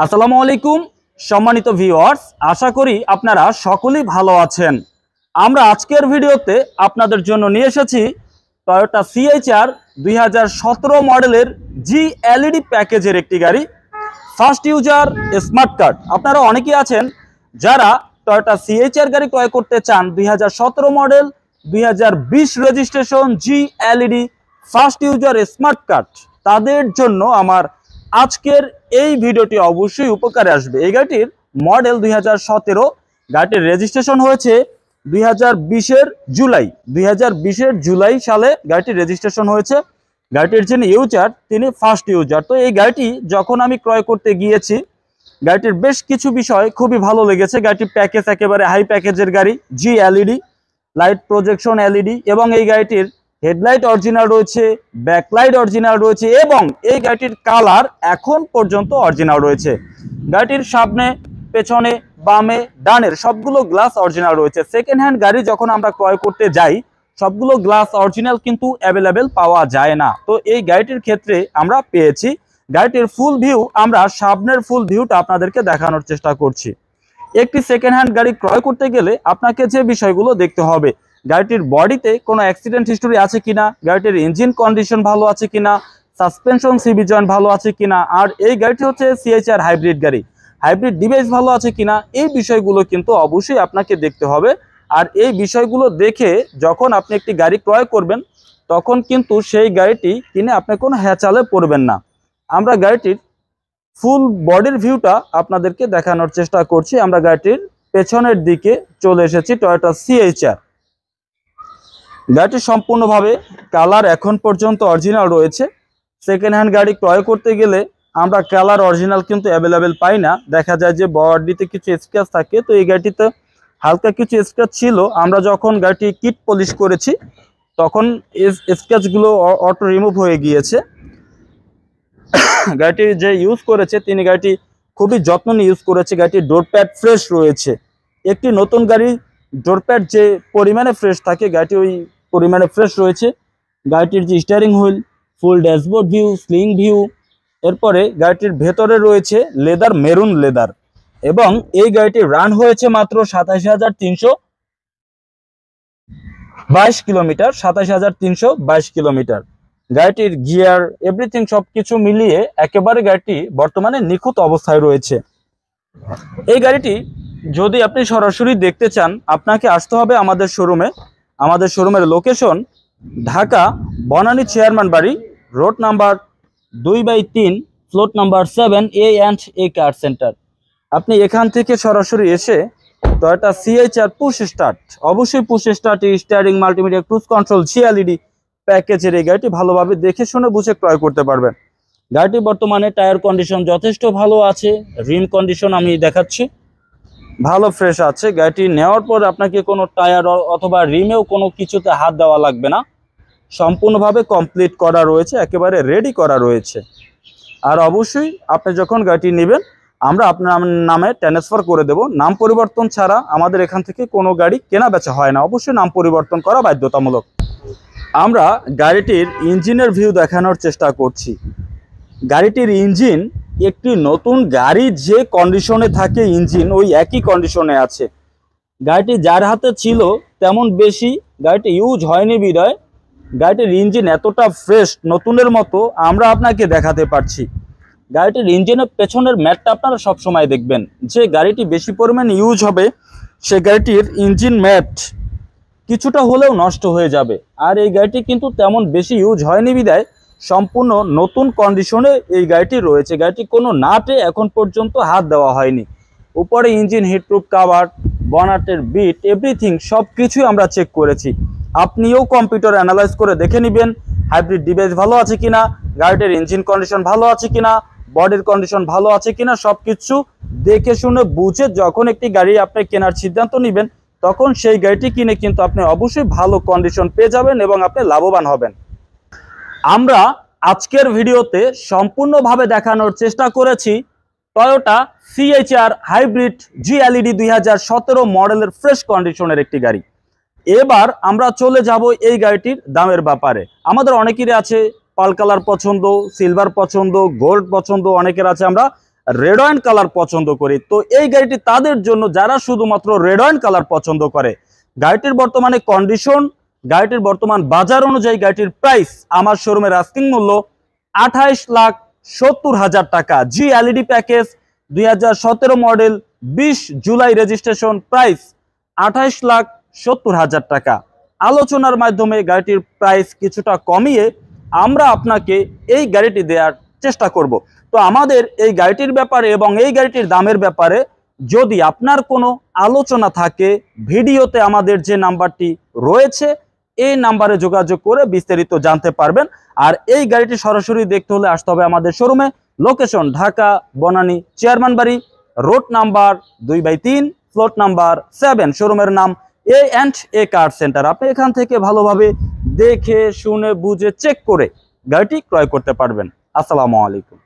আসসালামু আলাইকুম, সম্মানিত ভিউয়ার্স আশা করি আপনারা সকলেই ভালো আছেন। আমরা আজকের ভিডিওতে আপনাদের জন্য নিয়ে এসেছি টয়োটা সিএইচআর দুই হাজার মডেলের জি এলইডি প্যাকেজের একটি গাড়ি ফার্স্ট ইউজার স্মার্ট কার্ড আপনারা অনেকেই আছেন যারা টয়োটা সিএইচআর গাড়ি ক্রয় করতে চান, দুই হাজার সতেরো মডেল, দুই হাজার বিশ registration G LED first user smart card তাদের জন্য আমার আজকের এই ভিডিওটি অবশ্যই উপকারে আসবে। এই গাড়িটির মডেল দুই হাজার সতেরো, গাড়িটির রেজিস্ট্রেশন হয়েছে দুই বিশের জুলাই। দুই বিশের জুলাই সালে গাড়িটির রেজিস্ট্রেশন হয়েছে। গাড়িটির যিনি ইউজার তিনি ফার্স্ট ইউজার তো এই গাড়িটি যখন আমি ক্রয় করতে গিয়েছি, গাড়িটির বেশ কিছু বিষয় খুবই ভালো লেগেছে। গাড়িটির প্যাকেজ একেবারে হাই প্যাকেজের গাড়ি G LED light projection LED এবং এই গাড়িটির হেডলাইট অরিজিনাল রয়েছে, ব্যাকলাইট অরিজিনাল রয়েছে এবং এই গাড়িটির কালার এখন পর্যন্ত অরিজিনাল রয়েছে। গাড়িটির সামনে, পেছনে, বামে, ডানের সবগুলো গ্লাস অরিজিনাল রয়েছে। সেকেন্ড হ্যান্ড গাড়ি যখন আমরা ক্রয় করতে যাই, সবগুলো গ্লাস অরিজিনাল কিন্তু অ্যাভেলেবেল পাওয়া যায় না। তো এই গাড়িটির ক্ষেত্রে আমরা পেয়েছি। গাড়িটির ফুল ভিউ আমরা সামনের ফুল ভিউটা আপনাদেরকে দেখানোর চেষ্টা করছি। একটি সেকেন্ড হ্যান্ড গাড়ি ক্রয় করতে গেলে আপনাকে যে বিষয়গুলো দেখতে হবে গাড়িটির বডিতে কোনো অ্যাক্সিডেন্ট হিস্টোরি আছে কিনা, গাড়িটির ইঞ্জিন কন্ডিশন ভালো আছে কিনা সাসপেনশন সিবি জয়েন্ট ভালো আছে কিনা, আর এই গাড়িটি হচ্ছে সিএইচআর হাইব্রিড গাড়ি। হাইব্রিড ডিভাইস ভালো আছে কিনা, এই বিষয়গুলো কিন্তু অবশ্যই আপনাকে দেখতে হবে। আর এই বিষয়গুলো দেখে যখন আপনি একটি গাড়ি ক্রয় করবেন, তখন কিন্তু সেই গাড়িটি কিনে আপনি কোনো হ্যাচালে পড়বেন না। আমরা গাড়িটির ফুল বডির ভিউটা আপনাদেরকে দেখানোর চেষ্টা করছি। আমরা গাড়িটির পেছনের দিকে চলে এসেছি টয়োটা সিএইচআর গাড়িটি সম্পূর্ণভাবে কালার এখন পর্যন্ত অরিজিনাল রয়েছে। সেকেন্ড হ্যান্ড গাড়ি ক্রয় করতে গেলে আমরা কালার অরিজিনাল কিন্তু অ্যাভেলেবেল পাই না। দেখা যায় যে বডিতে কিছু স্ক্র্যাচ থাকে, তো এই গাড়িটিতে হালকা কিছু স্ক্র্যাচ ছিল। আমরা যখন গাড়িটি কিট পলিশ করেছি, তখন স্ক্র্যাচগুলো অটো রিমুভ হয়ে গিয়েছে। গাড়িটি যে ইউজ করেছে, তিনি গাড়িটি খুবই যত্ন নিয়ে ইউজ করেছে। গাড়িটির ডোর প্যাড ফ্রেশ রয়েছে। একটি নতুন গাড়ি ডোর প্যাড যে পরিমাণে ফ্রেশ থাকে, গাড়িটি ওই পরিমাণে ফ্রেশ রয়েছে। গাড়িটির যে steering wheel full dashboard view sling view এরপরে গাড়িটির ভেতরে রয়েছে লেদার মেরুন লেদার এবং এই গাড়িটি রান হয়েছে মাত্র সাতাশ হাজার তিনশো বাইশ কিলোমিটার, সাতাশ হাজার তিনশো বাইশ কিলোমিটার। গাড়িটির গিয়ার এভরিথিং সবকিছু মিলিয়ে একেবারে গাড়িটি বর্তমানে নিখুঁত অবস্থায় রয়েছে। এই গাড়িটি যদি আপনি সরাসরি দেখতে চান, আপনাকে আসতে হবে আমাদের শোরুমে আমাদের শোরুমের লোকেশন ঢাকা, বনানী চেয়ারম্যান বাড়ি, রোড নাম্বার দুই বাই তিন plot number seven A and A car centre আপনি এখান থেকে সরাসরি এসে টয়োটা সিএইচআর পুশ স্টার্ট অবশ্যই push start steering multimedia cruise control C LED প্যাকেজের এই গাড়িটি ভালোভাবে দেখে শুনে বুঝে ক্রয় করতে পারবেন। গাড়িটি বর্তমানে টায়ার কন্ডিশন যথেষ্ট ভালো আছে রিম কন্ডিশন আমি দেখাচ্ছি। ভালো ফ্রেশ আছে। গাড়িটি নেওয়ার পর আপনাকে কোনো টায়ার অথবা রিমেও কোনো কিছুতে হাত দেওয়া লাগবে না। সম্পূর্ণভাবে কমপ্লিট করা রয়েছে, একেবারে রেডি করা রয়েছে। আর অবশ্যই আপনি যখন গাড়িটি নেবেন, আমরা আপনার নামে ট্রান্সফার করে দেব। নাম পরিবর্তন ছাড়া আমাদের এখান থেকে কোনো গাড়ি কেনা বেচা হয় না। অবশ্যই নাম পরিবর্তন করা বাধ্যতামূলক। আমরা গাড়িটির ইঞ্জিনের ভিউ দেখানোর চেষ্টা করছি। গাড়িটির ইঞ্জিন একটি নতুন গাড়ি যে কন্ডিশনে থাকে ইঞ্জিন ওই একই কন্ডিশনে আছে। গাড়িটি যার হাতে ছিল তেমন বেশি, গাড়িটি ইউজ হয়নি বিদায় গাড়িটির ইঞ্জিন এতটা ফ্রেশ নতুনের মতো, আমরা আপনাকে দেখাতে পারছি। গাড়িটির ইঞ্জিনের পেছনের ম্যাটটা আপনারা সবসময় দেখবেন। যে গাড়িটি বেশি পরিমাণ ইউজ হবে, সে গাড়িটির ইঞ্জিন ম্যাট কিছুটা হলেও নষ্ট হয়ে যাবে। আর এই গাড়িটি কিন্তু তেমন বেশি ইউজ হয়নি বিদায়। সম্পূর্ণ নতুন কন্ডিশনে এই গাড়িটি রয়েছে। গাড়িটি কোনো নাটে এখন পর্যন্ত হাত দেওয়া হয়নি। উপরে ইঞ্জিন হিটপ্রুফ কাভার বনাটের বিট এভরিথিং সব কিছুই আমরা চেক করেছি। আপনিও কম্পিউটার অ্যানালাইজ করে দেখে নেবেন হাইব্রিড ডিভাইস ভালো আছে কিনা, গাড়িটির ইঞ্জিন কন্ডিশন ভালো আছে কিনা বডির কন্ডিশন ভালো আছে কিনা সব কিছু দেখে শুনে বুঝে যখন একটি গাড়ি আপনি কেনার সিদ্ধান্ত নেবেন, তখন সেই গাড়িটি কিনে কিন্তু আপনি অবশ্যই ভালো কন্ডিশন পেয়ে যাবেন এবং আপনি লাভবান হবেন। আমরা আজকের ভিডিওতে সম্পূর্ণভাবে দেখানোর চেষ্টা করেছি টয়োটা সিএইচআর হাইব্রিড জিএলইডি দুই হাজার সতেরো মডেলের ফ্রেশ কন্ডিশনের একটি গাড়ি। এবার আমরা চলে যাব এই গাড়িটির দামের ব্যাপারে। আমাদের অনেকেরই আছে পাল কালার পছন্দ সিলভার পছন্দ গোল্ড পছন্দ, অনেকের আছে আমরা রেড ওয়াইন কালার পছন্দ করি। তো এই গাড়িটি তাদের জন্য যারা শুধুমাত্র রেড ওয়াইন কালার পছন্দ করে, গাড়িটির বর্তমানে কন্ডিশন গাড়িটির বর্তমান বাজার অনুযায়ী গাড়িটির প্রাইস আমার শোরুমের আস্কিং মূল্য আঠাইশ লাখ সত্তর হাজার টাকা। জি এলইডি প্যাকেজ দুই হাজার সতেরো মডেল বিশ জুলাই রেজিস্ট্রেশন প্রাইস আঠাইশ লাখ সত্তর হাজার টাকা। আলোচনার মাধ্যমে গাড়িটির প্রাইস কিছুটা কমিয়ে আমরা আপনাকে এই গাড়িটি দেওয়ার চেষ্টা করব। তো আমাদের এই গাড়িটির ব্যাপারে এবং এই গাড়িটির দামের ব্যাপারে যদি আপনার কোনো আলোচনা থাকে, ভিডিওতে আমাদের যে নাম্বারটি রয়েছে এই নাম্বারে যোগাযোগ করে বিস্তারিত জানতে পারবেন। আর এই গাড়িটি সরাসরি দেখতে হলে আসতে হবে আমাদের শোরুমে। লোকেশন ঢাকা, বনানী, চেয়ারম্যান বাড়ি, রোড নাম্বার দুই বাই তিন, ফ্লোট নাম্বার সেভেন, শোরুমের নাম এ অ্যান্ড এ কার সেন্টার আপনি এখান থেকে ভালোভাবে দেখে, শুনে, বুঝে চেক করে গাড়িটি ক্রয় করতে পারবেন। আসসালামু আলাইকুম।